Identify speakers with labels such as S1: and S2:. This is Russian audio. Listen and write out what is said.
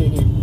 S1: сомнений.